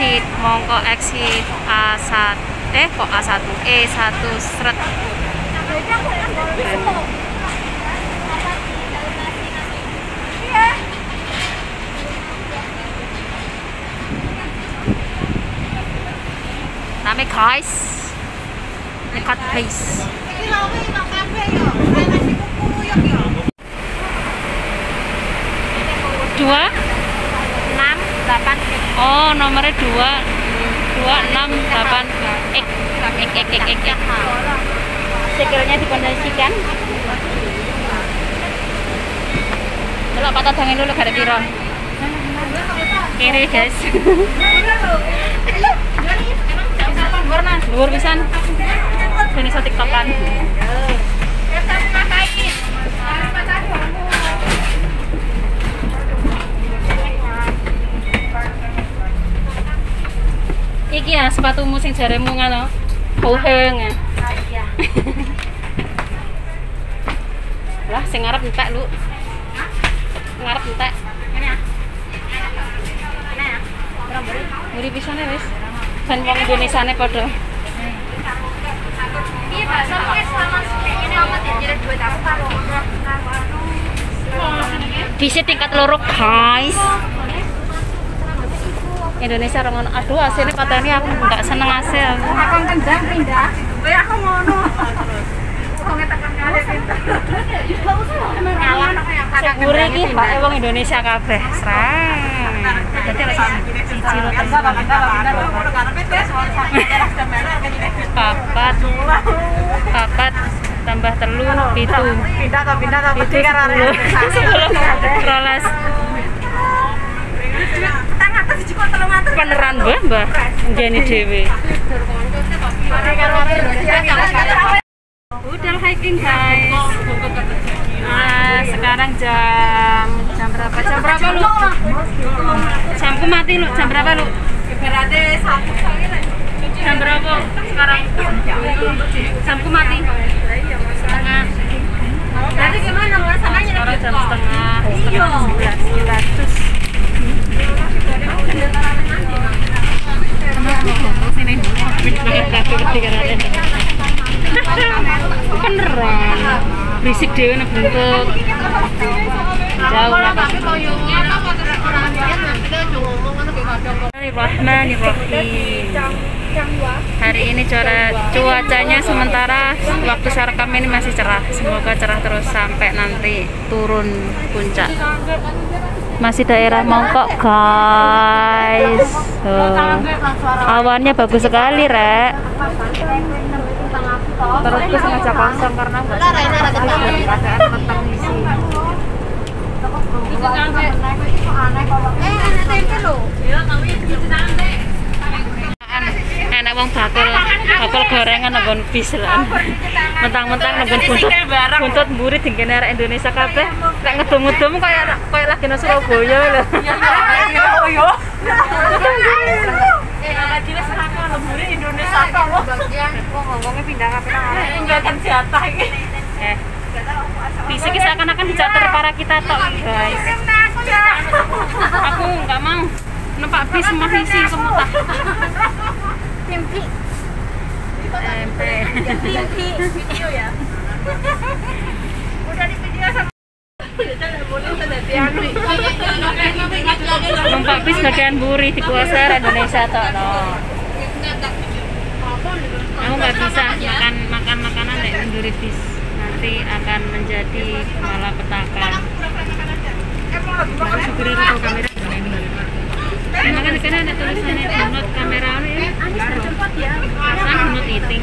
exit. Mongko exit A1 eh kok A1 E1 seret Rame guys. Dekat guys. Dua, dua, enam, delapan. X, X, X, X, X. Sikilnya dikondisikan. Dulu patah tangan dulu gak ada piro. Kiri guys. Luar pisan. Ini so tiktokan. Iki ya sepatumu sing jaremu ngono. Koheng ya. Lah sing ngarep entek lu. Ngarep entek. Muri pisane wis. Ben wong Indonesiane padha. Bisa tingkat loro guys. Indonesia orang ngono. Aduh, aslinya patahnya aku nggak seneng hasil. Aku kendang pindah. Kayak aku ngono. Sepure iki mbake wong Indonesia kabeh. Sreng. Dadi lek siji lo papat papat tambah telu pitu Pindah to pindah to pitu rolas peneran mbah. Mbah nggene dhewe udah hiking guys. Nah sekarang jam jam berapa? Jam berapa lu? Jamku mati lu. Jam berapa lu? Berarti satu jam berapa? Sekarang buntut jauh lah Bismillahirrahmanirrahim Hari ini cuaca cuacanya sementara waktu saya rekam ini masih cerah. Semoga cerah terus sampai nanti turun puncak. Masih daerah Mongkok, guys. Tuh. Awannya bagus sekali, Rek. Terusku sengaja kosong karena nggak keadaan petang di sini. enak wong bakul bakul gorengan nanggon bis lah. Mentang-mentang nanggon buntut buntut mburi dingkene arek Indonesia kabeh. Lek ngedum-ngedum kaya kaya lagi nang Surabaya lho eh fisik seakan-akan dicatat para kita tok guys aku nggak mau numpak bis mah isi semutah Mimpi. tempe. Video ya. Udah di video sama numpak bis bagian buri di kuasa Indonesia tok no aku nggak bisa makan makan makanan buri bis nanti akan menjadi malapetaka. Baru supir itu kamera Makan di sana ada tulisannya download kamera ini. Pasang download eating.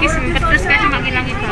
Kis pedes kae cuma ngilang itu.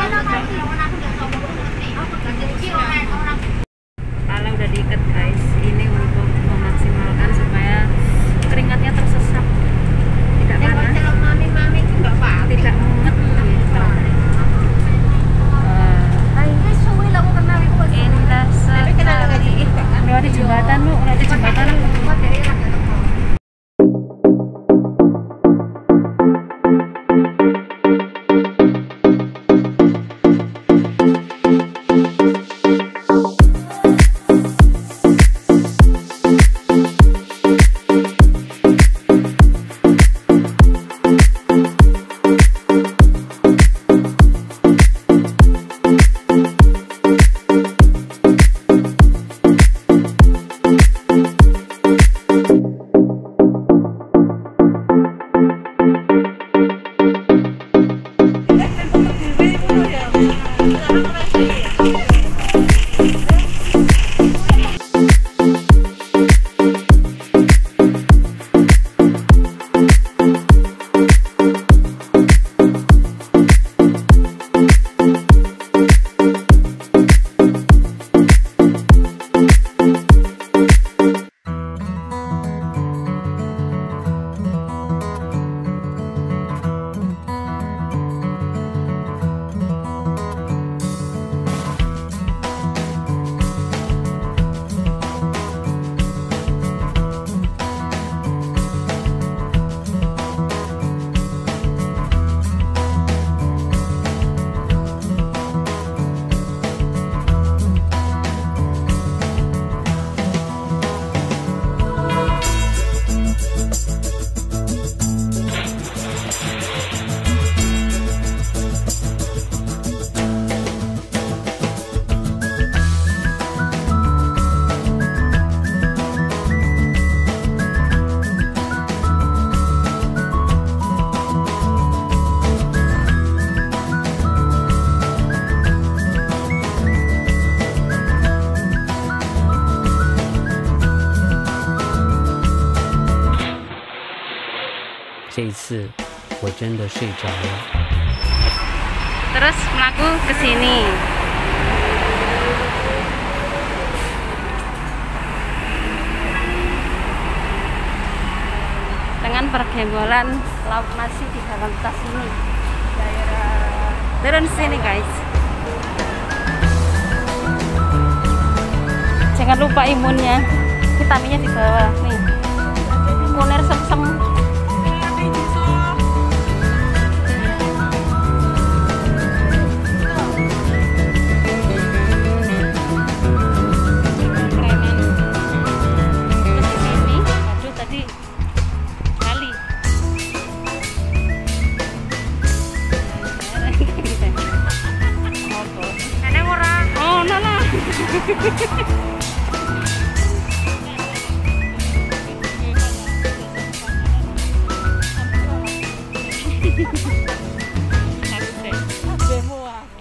真的睡着了。 Terus melaku ke sini. Dengan pergembolan lauk nasi di dalam tas ini. Daerah turun sini guys. Jangan lupa imunnya. Vitaminnya di bawah nih.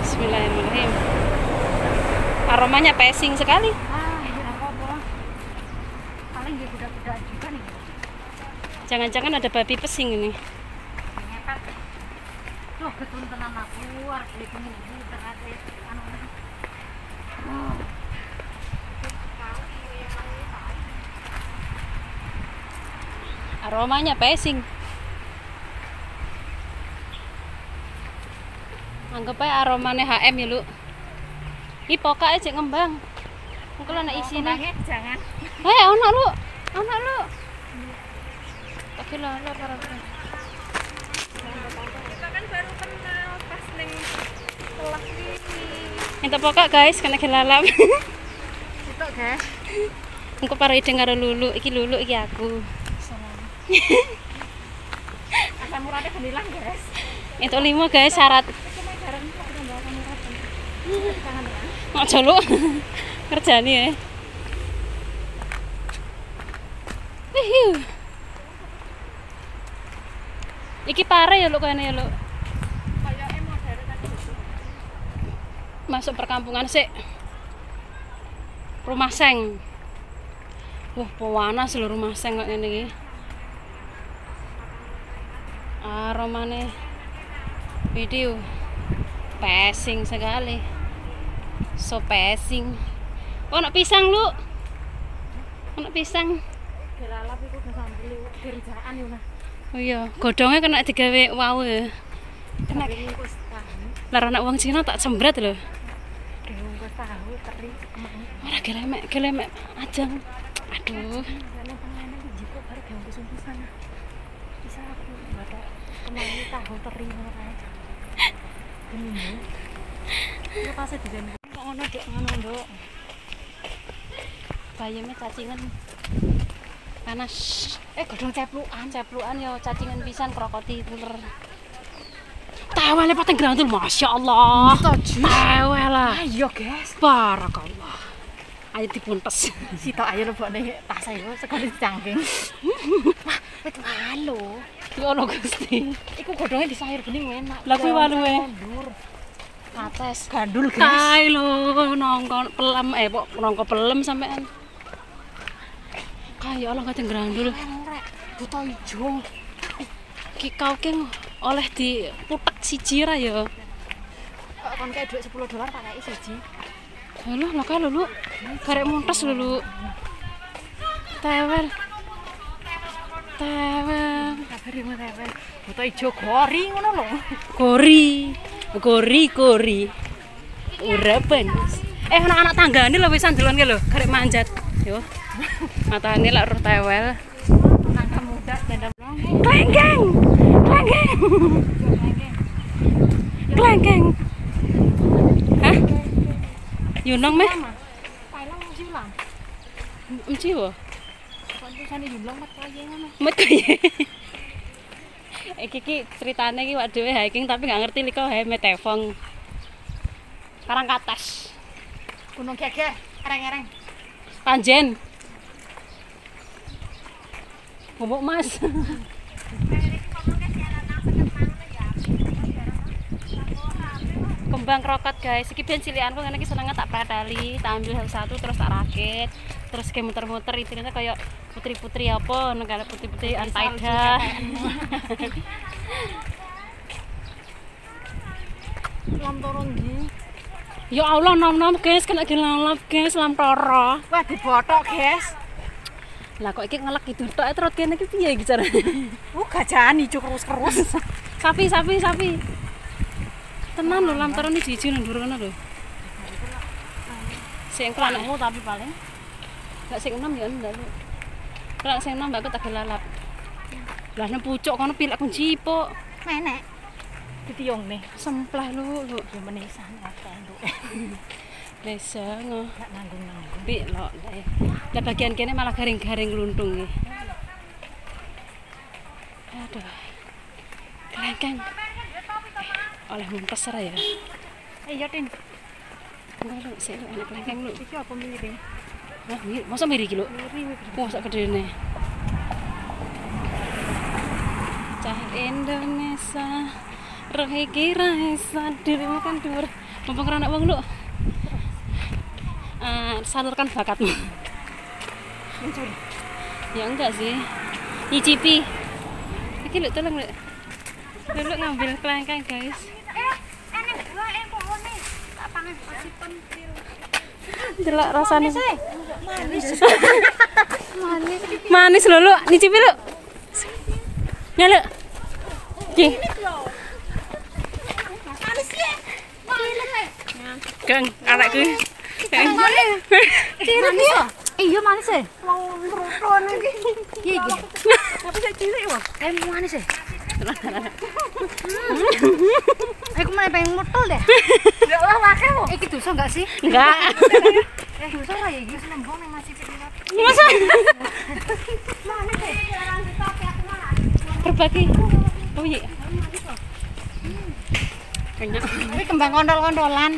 Bismillahirrahmanirrahim. Aromanya pesing sekali. Ah, ya apa-apa. Paling dia budak-budak juga nih. Jangan-jangan ada babi pesing ini. Aku ternyata anu. Oh. Aromanya pesing. Anggap aja aromanya HM ya, Lu. Ini poka aja ngembang. Engko ana isine. jangan. Eh, ana lu. Ana lu. Oke lah, lah para. Kita kan baru kenal pas neng setelah ini. Minta poka guys, kena kelalap. Itu guys. Engko para ide karo Lulu, iki Lulu iki aku. Asam uratnya gemilang guys. Itu lima guys syarat. Cuma jarang kok tambah asam urat. Ya. Aja lu. Kerjane ya. Wihiu. Iki pare ya lu kene ya lu. Kayaknya. Masuk perkampungan sih. Rumah seng. Wah, pewana seluruh rumah seng kok ngene iki. Aromane video pesing sekali. So pesing. Oh anak pisang lu? Ono pisang? Geralap iku udah sambil kerjaan ya nah oh iya godongnya kena digawe wau. kena lara anak wong Cina tak sembrat lho. dihungkus tahu teri marah gelemek gelemek. Ajang aduh. Bisa aku. Kemarin tahu teri Itu. Bayemnya cacingan panas. Eh godhong ceplukan. Ceplukan ya cacingan pisan krokoti uler. Tewele pating grandul, Masya Allah. Tewel lah. Ayo, guys. Barakallah. Ayo dipuntes. Sitok ayo lebokne tas ayo sekali cangking. Wah, wit malu. Ya Allah Gusti. Iku godhongnya disayur bening enak. Lah kuwi waluhe. Mundur. Kates gandul, guys. Tai lho nongko pelem eh kok nongko pelem sampean. Kayak Allah kating grandul. Rek, buta ijo. Ki kau oleh di putek siji ra ya. Kok kon kayak duit 10 dolar tak kei siji. Halo, lah kalau lu karek muntes lho lu. Tewel. Tewel. Kabari mu tewe. Buta ijo gori ngono lho. Gori. Gori, gori. Urapan. Eh anak-anak tanggane lho wisan delon ki lho, karek manjat. Yo. Matane lak roh tewel. Anak muda dandang Klengkeng. Klengkeng. Klengkeng. Hah? Yunong meh? Thailand mesti lah. Emci Kon tulisane jumlah mat kaya ngono. Met kaya. Iki ki ceritane ki wak dhewe hiking tapi gak ngerti liko hae metefong. Karang katas. Gunung Gege, ereng-ereng. Panjen. Bubuk Mas. Kembang krokot guys, iki ben cilikanku ngene iki senenge tak pradali, tak ambil satu-satu terus tak rakit. Terus kayak muter-muter itirnya kayak putri-putri apa, negara putri-putri antaida. Lam turun di. Ya Allah, nom-nom guys, kena gelalap guys, lamporo. Wah, dibotok, guys. Lah kok iki ngelek gitu tok terus kene iki piye iki carane? Uh, gajahan ijo kerus-kerus. sapi, sapi, sapi. Tenan lho lam terus jiji nang dhuwur lho. Sing kelan Kamu tapi paling gak sing enom ya ndak lho. Kalau sing enom mbak tak gelalap. Lah nang pucuk kono pilek kuncipuk. nenek. Ditiung nih. Semplah lho lho. Ya menisan apa nduk. Desa ngo. Gak nanggung-nanggung. Pi lo. Lah bagian kene malah garing-garing luntung iki. Aduh. Kelengkeng. Eh, oleh mumpes ora ya? Eh, iya, Tin. Enggak sik lho, enak kelengkeng lho. Iki apa miring? Wah, mir, masa miri iki wih. Wah, sak gedene. Cah Indonesia Roh iki ra isa dirimu kan dhuwur. Mumpung ora anak wong lho. Eh, salurkan bakatmu. Mencuri. Ya enggak sih. Nyicipi. Iki lho tolong lho. Dulu ngambil kelengkeng, guys. Eh, enek gua eh kok ngene. Delok rasane. Manis. Manis. Manis lho, lu. Nyicipi. Ki. Ya. Manis. Gang anakku. Manis. Manis ya? Iya manis ya. Mau iki. Iya iki. Tapi saya cilik wae. Eh manis ya. Aku mau pengen mutul deh. Ya Allah wae kok. Iki dosa enggak sih? Enggak. Eh dosa lah ya iki senembong ning masih pikiran. Masa. Jarang aku malah. berbagi. Oh iya. Banyak. Ini kembang kondol-kondolan.